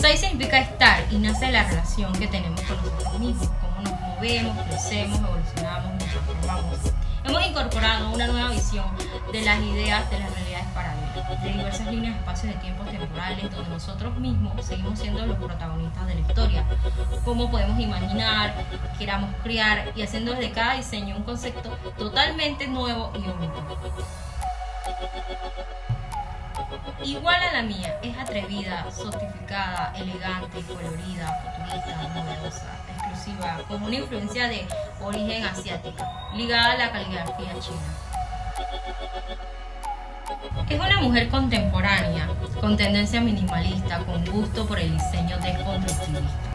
Soy significa estar y nace la relación que tenemos con nosotros mismos, cómo nos movemos, crecemos, evolucionamos, nos transformamos. Hemos incorporado una nueva visión de las ideas de las realidades paralelas, de diversas líneas, espacios de tiempos temporales, donde nosotros mismos seguimos siendo los protagonistas de la historia. Cómo podemos imaginar, queramos crear y haciendo desde cada diseño un concepto totalmente nuevo y único. Igual a la mía, es atrevida, sofisticada, elegante, colorida, futurista, novedosa, exclusiva, con una influencia de origen asiática, ligada a la caligrafía china. Es una mujer contemporánea, con tendencia minimalista, con gusto por el diseño desconstructivista.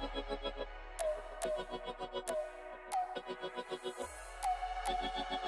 Thank you.